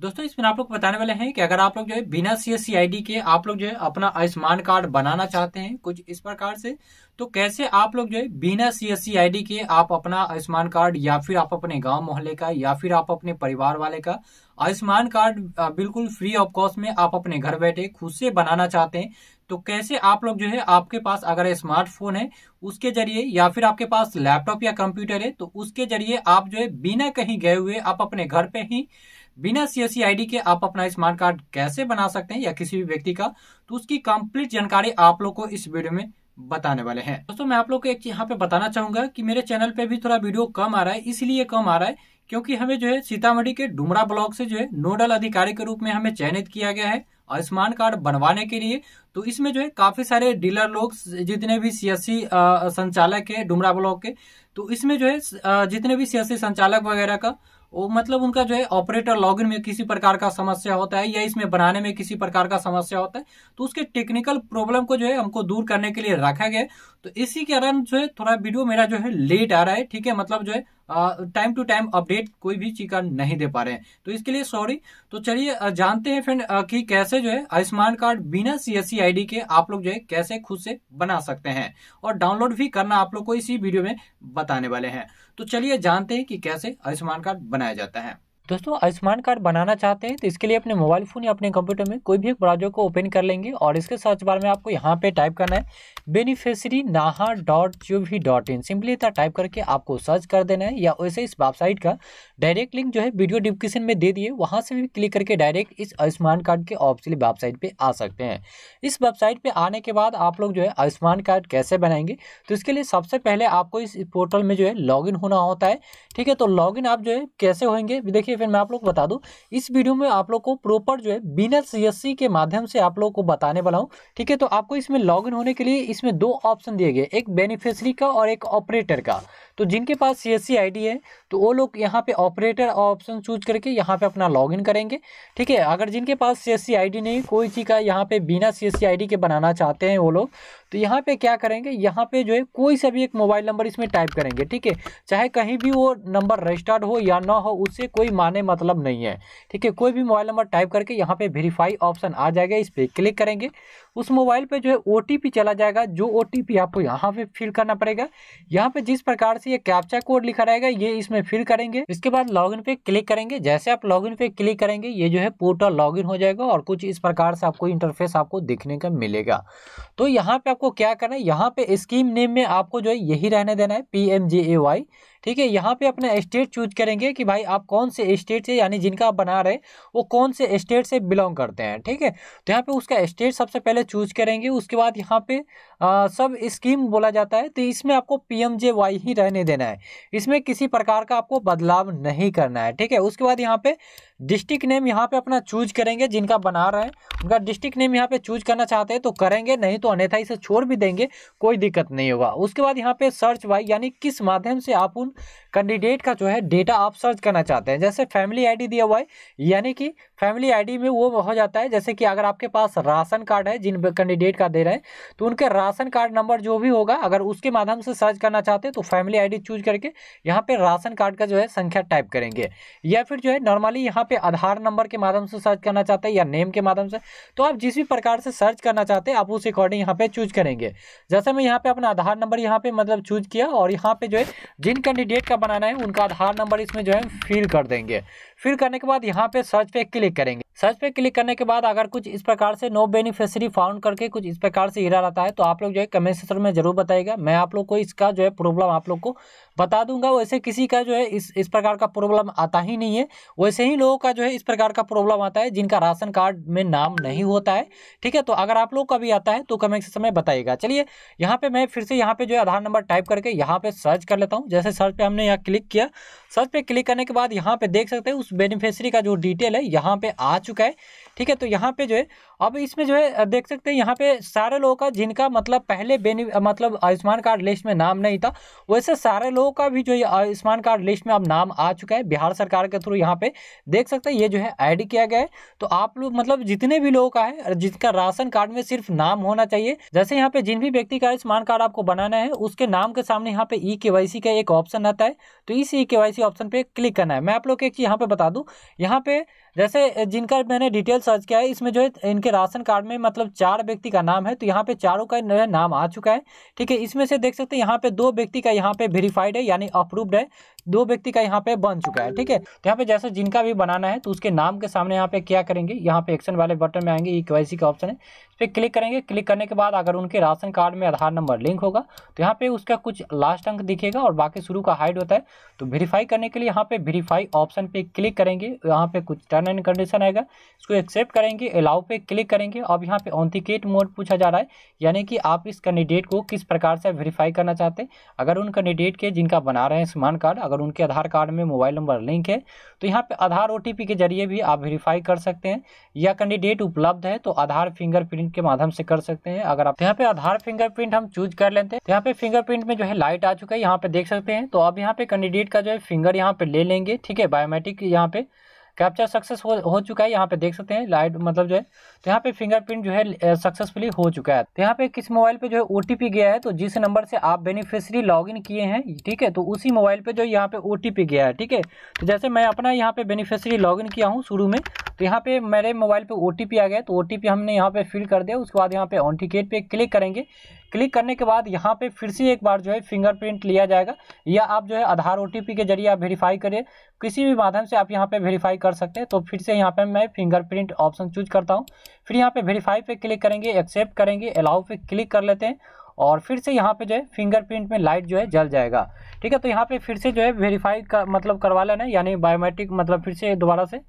दोस्तों इसमें आप लोग बताने वाले हैं कि अगर आप लोग जो है बिना C S C I D के आप लोग जो है अपना आयुष्मान कार्ड बनाना चाहते हैं कुछ इस प्रकार से तो कैसे आप लोग जो है बिना C S C I D के आप अपना आयुष्मान कार्ड या फिर आप अपने गाँव मोहल्ले का या फिर आप अपने परिवार वाले का आयुष्मान कार्ड बिल्कुल फ्री ऑफ़ कॉस्ट में आप अपने घर बैठे खुद से बनाना चाहते हैं तो कैसे आप लोग जो है आपके पास अगर स्मार्टफ़ोन है, उसके ज़रिए या फिर आपके पास लैपटॉप या कंप्यूटर है तो उसके ज़रिए आप जो है बिना कहीं गए हुए आप अपने घर पे ही बिना सीएससी आईडी के आप अपना स्मार्ट कार्ड कैसे बना सकते हैं या किसी भी व्यक्ति का तो उसकी कंप्लीट जानकारी आप लोग को इस वीडियो में बताने वाले हैं। दोस्तों, मैं आप लोग को एक चीज़ यहाँ पे बताना चाहूँगा कि मेरे चैनल पे भी थोड़ा वीडियो कम आ रहा है, इसलिए कम आ रहा है क्योंकि हमें जो है सीतामढ़ी के डुमरा ब्लॉक से जो है नोडल अधिकारी के रूप में हमें चयनित किया गया है आयुष्मान कार्ड बनवाने के लिए तो इसमें जो है काफ़ी सारे डीलर लोग, जितने भी सीएससी संचालक है डुमरा ब्लॉक के तो इसमें जो है जितने भी सीएससी संचालक वगैरह का वो मतलब उनका जो है ऑपरेटर लॉगिन में किसी प्रकार का समस्या होता है या इसमें बनाने में किसी प्रकार का समस्या होता है तो उसके टेक्निकल प्रॉब्लम को जो है हमको दूर करने के लिए रखा गया तो इसी के कारण जो है थोड़ा वीडियो मेरा जो है लेट आ रहा है, ठीक है? मतलब जो है टाइम टू टाइम अपडेट कोई भी चीज़ का नहीं दे पा रहे हैं। तो इसके लिए सॉरी तो चलिए जानते हैं फ्रेंड कि कैसे जो है आयुष्मान कार्ड बिना सीएससी आईडी के आप लोग जो है कैसे खुद से बना सकते हैं। और डाउनलोड भी करना आप लोग को इसी वीडियो में बताने वाले हैं। तो चलिए जानते हैं कि कैसे आयुष्मान कार्ड बनाया जाता है। दोस्तों, आयुष्मान कार्ड बनाना चाहते हैं तो इसके लिए अपने मोबाइल फ़ोन या अपने कंप्यूटर में कोई भी एक ब्राउज़र को ओपन कर लेंगे और इसके सर्च बार में आपको यहाँ पे टाइप करना है beneficiary NHA dot G V dot in simply इतना टाइप करके आपको सर्च कर देना है या वैसे इस वेबसाइट का डायरेक्ट लिंक जो है वीडियो डिस्क्रिप्शन में दे दिए, वहाँ से भी क्लिक करके डायरेक्ट इस आयुष्मान कार्ड के ऑफिशियल वेबसाइट पर आ सकते हैं। इस वेबसाइट पर आने के बाद आप लोग जो है आयुष्मान कार्ड कैसे बनाएँगे? तो इसके लिए सबसे पहले आपको इस पोर्टल में जो है लॉगिन होना होता है, ठीक है? तो लॉग आप जो है कैसे होंगे देखिए, फिर मैं आप लोग बता दूँ। इस वीडियो में आप लोग को प्रॉपर जो है बिना सीएससी के माध्यम से आप लोग को बताने वाला हूँ, ठीक है? तो आपको इसमें लॉगिन होने के लिए इसमें दो ऑप्शन दिए गए, एक बेनिफिशरी का और एक ऑपरेटर का। तो जिनके पास सी एस आईडी है तो वो लोग यहाँ पे ऑपरेटर ऑप्शन चूज़ करके यहाँ पे अपना लॉगिन करेंगे। ठीक है, अगर जिनके पास सी एस आईडी नहीं, कोई चीज़ का यहाँ पे बिना सी एस आईडी के बनाना चाहते हैं वो लोग तो यहाँ पे क्या करेंगे, यहाँ पे जो है कोई सा भी एक मोबाइल नंबर इसमें टाइप करेंगे। ठीक है, चाहे कहीं भी वो नंबर रजिस्टर्ड हो या ना हो, उससे कोई माने मतलब नहीं है। ठीक है, कोई भी मोबाइल नंबर टाइप करके यहाँ पे वेरीफाई ऑप्शन आ जाएगा, इस पर क्लिक करेंगे। उस मोबाइल पे जो है ओटीपी चला जाएगा, जो ओटीपी आपको यहाँ पे फिल करना पड़ेगा। यहाँ पे जिस प्रकार से ये कैप्चा कोड लिखा रहेगा, ये इसमें फिल करेंगे। इसके बाद लॉगिन पे क्लिक करेंगे। जैसे आप लॉगिन पे क्लिक करेंगे, ये जो है पोर्टल लॉगिन हो जाएगा और कुछ इस प्रकार से आपको इंटरफेस आपको देखने का मिलेगा। तो यहाँ पे आपको क्या करना है? यहाँ पे स्कीम नेम में आपको जो है यही रहने देना है P M J A Y ठीक है यहाँ पे अपना स्टेट चूज़ करेंगे कि भाई आप कौन से स्टेट से यानी जिनका आप बना रहे हैं वो कौन से स्टेट से बिलोंग करते हैं ठीक है? तो यहाँ पे उसका स्टेट सबसे पहले चूज़ करेंगे उसके बाद यहाँ पे आ, सब स्कीम बोला जाता है तो इसमें आपको पी एम जे वाई ही रहने देना है। इसमें किसी प्रकार का आपको बदलाव नहीं करना है ठीक है? उसके बाद यहाँ पे डिस्ट्रिक्ट नेम यहाँ पे अपना चूज़ करेंगे, जिनका बना रहे हैं। उनका डिस्ट्रिक्ट नेम यहाँ पे चूज़ करना चाहते हैं तो करेंगे, नहीं तो अन्यथा इसे छोड़ भी देंगे, कोई दिक्कत नहीं होगा। उसके बाद यहाँ पे सर्च वाई यानी किस माध्यम से आप उन कैंडिडेट का जो है डेटा आप सर्च करना चाहते हैं। जैसे फैमिली आईडी दिया हुआ है, यानी कि फैमिली आईडी में वो हो जाता है, जैसे कि अगर आपके पास राशन कार्ड है, जिन कैंडिडेट का दे रहे हैं तो उनके राशन कार्ड नंबर जो भी होगा, अगर उसके माध्यम से सर्च करना चाहते हैं तो फैमिली आईडी चूज़ करके यहाँ पे राशन कार्ड का जो है संख्या टाइप करेंगे। या फिर जो है नॉर्मली यहाँ पे आधार नंबर के माध्यम से सर्च करना चाहते हैं या नेम के माध्यम से तो आप जिस भी प्रकार से सर्च करना चाहते हैं, आप उस अकॉर्डिंग यहाँ पे चूज़ करेंगे। जैसे मैं यहाँ पे अपना आधार नंबर यहाँ पे मतलब चूज़ किया और यहाँ पे जो है, जिन कैंडिडेट का बनाना है, उनका आधार नंबर इसमें जो है फिल कर देंगे। फिल करने के बाद यहाँ पे सर्च पे क्लिक करेंगे। सर्च पे क्लिक करने के बाद अगर कुछ इस प्रकार से नो बेनिफिशरी फाउंड करके कुछ इस प्रकार से इरा आता है तो आप लोग जो है कमेंट सेक्शन में ज़रूर बताएगा मैं आप लोग को इसका जो है प्रॉब्लम आप लोग को बता दूँगा। वैसे किसी का जो है इस इस प्रकार का प्रॉब्लम आता ही नहीं है। वैसे ही लोगों का जो है इस प्रकार का प्रॉब्लम आता है, जिनका राशन कार्ड में नाम नहीं होता है। ठीक है तो अगर आप लोग का भी आता है तो कमेंट सेक्शन में बताइएगा। चलिए, यहाँ पे मैं फिर से यहाँ पे जो है आधार नंबर टाइप करके यहाँ पे सर्च कर लेता हूँ। जैसे सर्च पे हमने यहाँ क्लिक किया सर्च पे क्लिक करने के बाद यहाँ पे देख सकते हैं, उस बेनिफिशरी का जो डिटेल है, यहाँ पे आ चुका है, ठीक है? तो यहाँ पे जो है, अब इसमें जो है, देख सकते हैं, यहाँ पे सारे लोगों का जिनका मतलब पहले बेनि मतलब आयुष्मान कार्ड लिस्ट में नाम नहीं था, वैसे सारे लोगों का भी जो है आयुष्मान कार्ड लिस्ट में अब नाम आ चुका है, बिहार सरकार के थ्रू यहाँ पे। देख सकते हैं, ये जो है, ऐड किया गया है। तो आप लोग मतलब जितने भी लोगों का है जिसका राशन कार्ड में सिर्फ़ नाम होना चाहिए, जैसे यहाँ पे जिन भी व्यक्ति का आयुष्मान कार्ड आपको बनाना है, उसके नाम के सामने यहाँ पे ई के का एक ऑप्शन आता है। तो इस ई के ऑप्शन पे क्लिक करना है। मैं आप लोग एक चीज़ यहाँ पे बता दूँ, यहाँ पे जैसे जिनका मैंने डिटेल सर्च किया है, इसमें जो है, इनके राशन कार्ड में मतलब चार व्यक्ति का नाम है तो यहाँ पे चारों का नाम आ चुका है। ठीक है, इसमें से देख सकते हैं, यहाँ पे दो व्यक्ति का यहाँ पे वेरीफाइड है, यानी अप्रूव्ड है। दो व्यक्ति का यहाँ पे बन चुका है, ठीक है? तो यहाँ पे जैसे जिनका भी बनाना है तो उसके नाम के सामने यहाँ पे क्या करेंगे? यहाँ पे एक्शन वाले बटन में आएँगे ई के का ऑप्शन है। इस पर क्लिक करेंगे क्लिक करने के बाद अगर उनके राशन कार्ड में आधार नंबर लिंक होगा तो यहाँ पे उसका कुछ लास्ट अंक दिखेगा और बाकी शुरू का हाइड होता है। तो वेरीफाई करने के लिए यहाँ पे वेरीफाई ऑप्शन पे क्लिक करेंगे यहाँ पे कुछ टर्न एंड कंडीशन आएगा। इसको एक्सेप्ट करेंगे अलाउ पे क्लिक करेंगे। अब यहाँ पे ऑन्थिकेट मोड पूछा जा रहा है, यानी कि आप इस कैंडिडेट को किस प्रकार से वेरीफाई करना चाहते हैं। अगर उन कैंडिडेट के जिनका बना रहे हैं स्मार्ट कार्ड अगर उनके आधार कार्ड में मोबाइल नंबर लिंक है तो यहाँ पे आधार ओटीपी के ज़रिए भी आप वेरीफाई कर सकते हैं। या कैंडिडेट उपलब्ध है तो आधार फिंगरप्रिंट के माध्यम से कर सकते हैं। अगर आप यहाँ पे आधार फिंगरप्रिंट हम चूज़ कर लेते हैं। तो यहाँ पे फिंगरप्रिंट में जो है लाइट आ चुका है, यहाँ पे देख सकते हैं। तो अब यहाँ पे कैंडिडेट का जो है फिंगर यहाँ पे ले लेंगे, ठीक है? बायोमेट्रिक यहाँ पे कैप्चर सक्सेस हो, हो चुका है यहाँ पे देख सकते हैं लाइट मतलब जो है तो यहाँ पे फिंगरप्रिंट जो है सक्सेसफुली हो चुका है। तो यहाँ पे किस मोबाइल पे जो है ओटीपी गया है तो जिस नंबर से आप बेनिफिशियरी लॉगिन किए हैं ठीक है तो उसी मोबाइल पे जो यहाँ पे ओटीपी गया है ठीक है। तो जैसे मैं अपना यहाँ पे बेनिफिशियरी लॉगिन किया हूँ शुरू में तो यहाँ पे मेरे मोबाइल पे ओ आ गया तो ओटीपी हमने यहाँ पे फिल कर दिया उसके बाद यहाँ पे ऑनटिकेट पे क्लिक करेंगे। क्लिक करने के बाद यहाँ पे फिर से एक बार जो है फिंगरप्रिंट लिया जाएगा या आप जो है आधार ओटीपी के ज़रिए आप वेरीफाई करें किसी भी माध्यम से आप यहाँ पे वेरीफाई कर सकते हैं तो फिर से यहाँ पे मैं फिंगरप्रिंट ऑप्शन चूज़ करता हूँ। फिर यहाँ पे वेरीफाई पे क्लिक करेंगे एक्सेप्ट करेंगे अलाउ पे क्लिक कर लेते हैं और फिर से यहाँ पे जो है फिंगरप्रिंट में लाइट जो है जल जाएगा। ठीक है तो यहाँ पे फिर से जो है वेरीफाई का मतलब करवा लेना यानी बायोमेट्रिक मतलब फिर से दोबारा से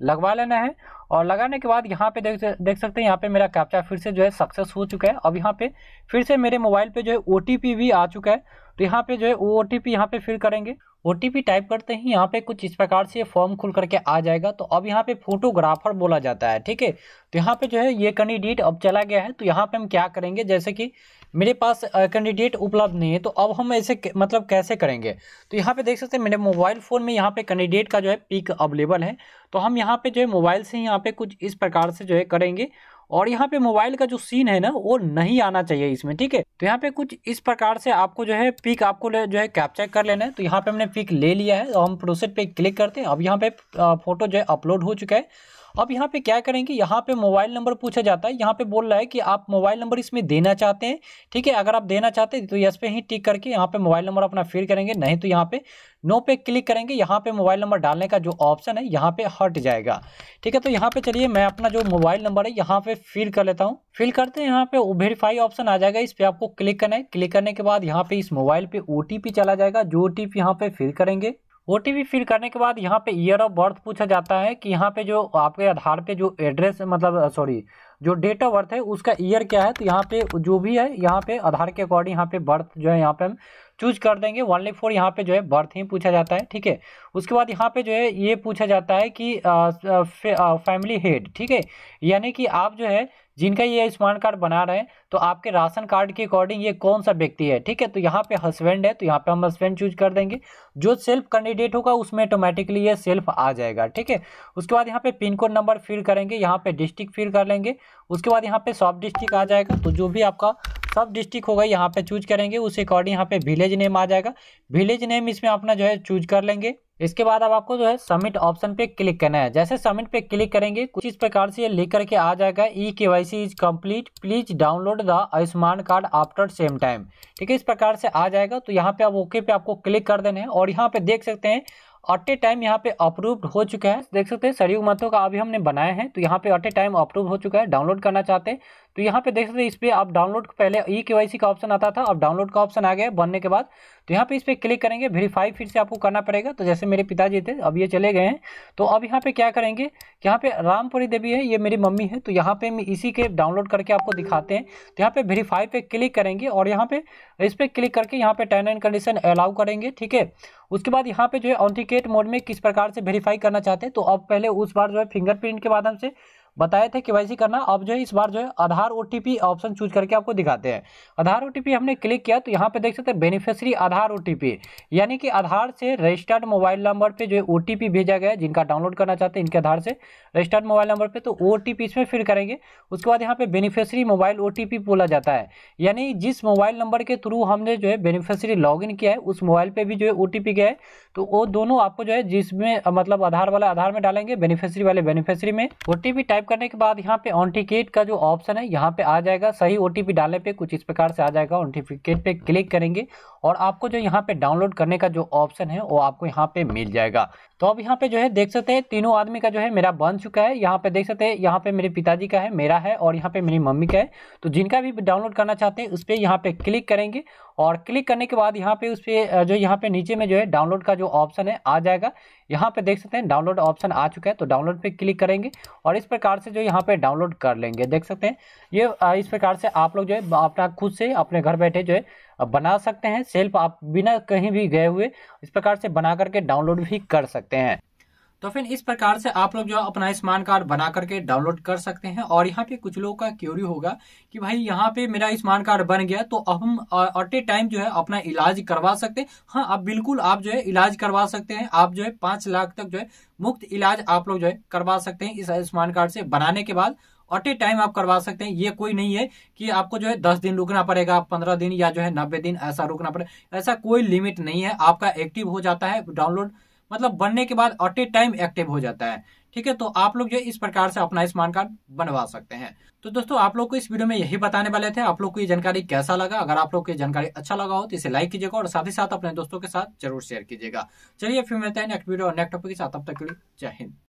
लगवा लेना है। और लगाने के बाद यहाँ पे देख देख सकते हैं, यहाँ पे मेरा कैप्चा फिर से जो है सक्सेस हो चुका है। अब यहाँ पे फिर से मेरे मोबाइल पे जो है ओटीपी भी आ चुका है। तो यहाँ पे जो है वो ओ टी यहाँ पे फिल करेंगे। ओटीपी टाइप करते ही, यहाँ पे कुछ इस प्रकार से फॉर्म खुल करके आ जाएगा। तो अब यहाँ पे फोटोग्राफर बोला जाता है, ठीक है? तो यहाँ पे जो है ये कैंडिडेट अब चला गया है। तो यहाँ पे हम क्या करेंगे? जैसे कि मेरे पास कैंडिडेट उपलब्ध नहीं है तो अब हम ऐसे मतलब कैसे करेंगे? तो यहाँ पे देख सकते हैं, मेरे मोबाइल फ़ोन में यहाँ पे कैंडिडेट का जो है पिक अवेलेबल है। तो हम यहाँ पे जो है मोबाइल से यहाँ पे कुछ इस प्रकार से जो है करेंगे। और यहाँ पे मोबाइल का जो सीन है ना, वो नहीं आना चाहिए इसमें, ठीक है? तो यहाँ पे कुछ इस प्रकार से आपको जो है पिक आपको जो है कैप्चर कर लेना है। तो यहाँ पे हमने पिक ले लिया है और हम प्रोसेस पे क्लिक करते हैं। अब यहाँ पे फ़ोटो जो है अपलोड हो चुका है। अब यहाँ पे क्या करेंगे यहाँ पे मोबाइल नंबर पूछा जाता है यहाँ पे बोल रहा है कि आप मोबाइल नंबर इसमें देना चाहते हैं ठीक है अगर आप देना चाहते हैं तो यस पे ही टिक करके यहाँ पे मोबाइल नंबर अपना फिल करेंगे नहीं तो यहाँ पे नो पे क्लिक करेंगे यहाँ पे मोबाइल नंबर डालने का जो ऑप्शन है यहाँ पे हट जाएगा ठीक है तो यहाँ पे चलिए मैं अपना जो मोबाइल नंबर है यहाँ पे फिल कर लेता हूँ फिल करते हैं यहाँ पे वेरीफाई ऑप्शन आ जाएगा इस पर आपको क्लिक करना है क्लिक करने के बाद यहाँ पे इस मोबाइल पे ओ चला जाएगा जो ओ टी यहाँ पे फिल करेंगे ओ टी फिल करने के बाद यहाँ पे ईयर ऑफ़ बर्थ पूछा जाता है कि यहाँ पे जो आपके आधार पे जो एड्रेस मतलब सॉरी जो डेट ऑफ़ बर्थ है, उसका ईयर क्या है? तो यहाँ पे जो भी है, यहाँ पे आधार के अकॉर्डिंग यहाँ पे बर्थ जो है, यहाँ पे हम चूज़ कर देंगे। वन फोर यहाँ पे जो है बर्थ ही पूछा जाता है, ठीक है? उसके बाद यहाँ पे जो है, ये पूछा जाता है कि फैमिली हेड ठीक है? यानी कि आप जो है जिनका ये आयुष्मान कार्ड बना रहे हैं तो आपके राशन कार्ड के अकॉर्डिंग ये कौन सा व्यक्ति है, ठीक है? तो यहाँ पे हस्बैंड है तो यहाँ पे हम हस्बैंड चूज़ कर देंगे। जो सेल्फ कैंडिडेट होगा, उसमें ऑटोमेटिकली ये सेल्फ आ जाएगा, ठीक है? उसके बाद यहाँ पे पिन कोड नंबर फिल करेंगे, यहाँ पे डिस्ट्रिक्ट फिल कर लेंगे। उसके बाद यहाँ पे सब डिस्ट्रिक्ट आ जाएगा तो जो भी आपका सब डिस्ट्रिक्ट होगा, यहाँ पे चूज़ करेंगे, उस अकॉर्डिंग यहाँ पे विलेज नेम आ जाएगा। विलेज नेम इसमें अपना जो है चूज़ कर लेंगे। इसके बाद अब आपको जो है सबमिट ऑप्शन पे क्लिक करना है। जैसे सबमिट पे क्लिक करेंगे, कुछ इस प्रकार से ये लिख करके आ जाएगा E K Y C is complete please download the Ayushman card after same time ठीक है, इस प्रकार से आ जाएगा तो यहाँ पे आप ओके पे आपको क्लिक कर देना है और यहाँ पे देख सकते हैं, अट ए टाइम यहाँ पे अप्रूव्ड हो चुका है। देख सकते हैं सरयुग महतो का अभी हमने बनाया है तो यहाँ पे अट ए टाइम अप्रूव हो चुका है डाउनलोड करना चाहते हैं। तो यहाँ पे देख सकते हैं, इस पर आप डाउनलोड पहले ई के का ऑप्शन आता था, अब डाउनलोड का ऑप्शन आ गया बनने के बाद। तो यहाँ पे इस पर क्लिक करेंगे वेरीफाई फिर से आपको करना पड़ेगा। तो जैसे मेरे पिताजी थे, अब ये चले गए हैं। तो अब यहाँ पे क्या करेंगे यहाँ पे रामपुरी देवी है, ये मेरी मम्मी है तो यहाँ पे इसी के डाउनलोड करके आपको दिखाते हैं। तो यहाँ पे वेरीफाई पे क्लिक करेंगे और यहाँ पे इस पर क्लिक करके यहाँ पे टर्न एंड कंडीशन अलाउ करेंगे, ठीक है? उसके बाद यहाँ पे जो है ऑन्थिकेट मोड में किस प्रकार से वेरीफाई करना चाहते हैं तो अब पहले उस बार जो है फिंगरप्रिंट के माध्यम से बताए थे केवाईसी करना। अब जो है, इस बार जो है, आधार ओटीपी ऑप्शन चूज़ करके आपको दिखाते हैं। आधार ओटीपी हमने क्लिक किया तो यहाँ पे देख सकते हैं बेनिफिशियरी आधार ओटीपी यानी कि आधार से रजिस्टर्ड मोबाइल नंबर पे जो है ओटीपी भेजा गया है, जिनका डाउनलोड करना चाहते हैं, इनके आधार से रजिस्टर्ड मोबाइल नंबर पर तो ओ इसमें फिर करेंगे। उसके बाद यहाँ पे बेनिफिशियरी मोबाइल ओटीपी बोला जाता है। यानी जिस मोबाइल नंबर के थ्रू हमने जो है बेनिफिशियरी लॉग किया है, उस मोबाइल पर भी जो है ओ गया है। तो वो दोनों आपको जो है, जिसमें मतलब आधार वाला आधार में डालेंगे बेनिफिशरी वाले बेनिफिशरी में ओ टाइप करने के बाद यहाँ पे ऑनटिकेट का जो ऑप्शन है, यहाँ पे आ जाएगा। सही ओ डालने पे कुछ इस प्रकार से आ जाएगा। ऑनटिफिकेट पे क्लिक करेंगे और आपको जो यहाँ पे डाउनलोड करने का जो ऑप्शन है, वो आपको यहाँ पे मिल जाएगा। तो अब यहाँ पे जो है, देख सकते हैं, तीनों आदमी का जो है, मेरा बन चुका है। यहाँ पे देख सकते हैं, यहाँ पे मेरे पिताजी का है, मेरा है और यहाँ पे मेरी मम्मी का है। तो जिनका भी डाउनलोड करना चाहते हैं, उस पर यहाँ पे क्लिक करेंगे और क्लिक करने के बाद यहाँ पे उस पर जो यहाँ पे नीचे में जो है डाउनलोड का जो ऑप्शन है, आ जाएगा। यहाँ पे देख सकते हैं, डाउनलोड ऑप्शन आ चुका है तो डाउनलोड पे क्लिक करेंगे और इस प्रकार से जो यहाँ पे डाउनलोड कर लेंगे। देख सकते हैं, ये इस प्रकार से आप लोग जो है अपना खुद से अपने घर बैठे जो है बना सकते हैं। सेल्फ आप बिना कहीं भी गए हुए इस प्रकार से बना करके डाउनलोड भी कर सकते हैं। तो फिर इस प्रकार से आप लोग जो अपना स्मार्ट कार्ड बना करके डाउनलोड कर सकते हैं। और यहाँ पे कुछ लोगों का क्यूरी होगा कि भाई यहाँ पे मेरा स्मार्ट कार्ड बन गया तो अब हम अट टाइम जो है अपना इलाज करवा सकते हैं। हाँ अब बिल्कुल आप जो है इलाज करवा सकते हैं। आप जो है पाँच लाख तक जो है मुफ़्त इलाज आप लोग जो है करवा सकते हैं इस स्मार्ट कार्ड से बनाने के बाद। अट ए टाइम आप करवा सकते हैं। ये कोई नहीं है कि आपको जो है दस दिन रुकना पड़ेगा, पंद्रह दिन या जो है नब्बे दिन ऐसा रुकना पड़ेगा ऐसा कोई लिमिट नहीं है। आपका एक्टिव हो जाता है डाउनलोड मतलब बनने के बाद अट ए टाइम एक्टिव हो जाता है। ठीक है तो आप लोग जो इस प्रकार से अपना स्मार्ट कार्ड बनवा सकते हैं। तो दोस्तों, आप लोग को इस वीडियो में यही बताने वाले थे, आप लोग को ये जानकारी कैसा लगा? अगर आप लोग को ये जानकारी अच्छा लगा हो तो इसे लाइक कीजिएगा और साथ ही साथ अपने दोस्तों के साथ ज़रूर शेयर कीजिएगा। चलिए, फिर मिलते हैं नेक्स्ट वीडियो और नेक्स्ट टॉपिक के साथ। अब तक के लिए जय हिंद।